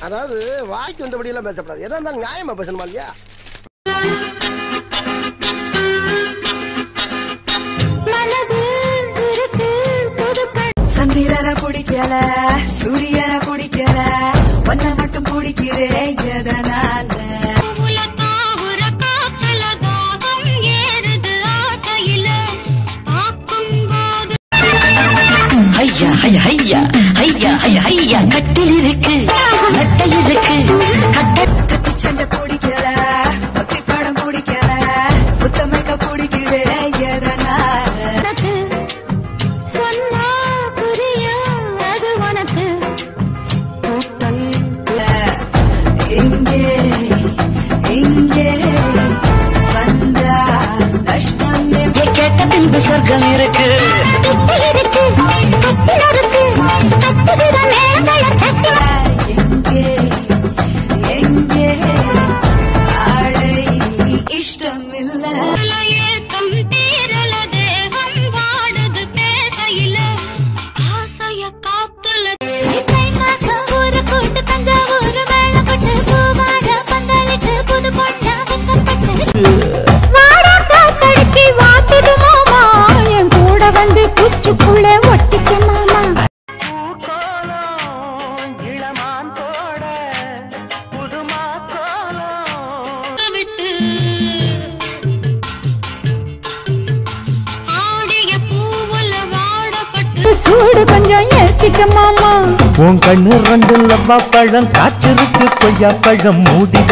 அதாவது வாய்க்கு வந்தபடி எல்லாம் பேசப்படாது. எதா இருந்தாலும் நியாயமா பேசணுமா இல்லையா? சந்திரனை பிடிக்கல சூரியனை ஐயா ஐயா ஐயா ஐயா ஐயா ஐயா கட்டில் இருக்கு கட்டை இருக்கு கட்டை கத்தி சண்டை பிடிக்கல பக்தி படம் பிடிக்கல புத்தமைக்க பிடிக்கிறேன் எதனால இங்கே இங்கே வந்தா நஷ்டமே கேட்ட பின்பு சொர்க்கம் இருக்கு. வந்து குச்சுக்குள்ளே ஒட்டிக்க மாமா. இளமான் தோட புதுமா கோலம் விட்டு ஆடிய வாடப்பட்டு சூடு கொஞ்சம் ஏத்திக்க மாமா. உன் கண்ணு ரெண்டு லவ்வா பழம் காய்ச்சிருக்கு கொய்யா பழம் மூடி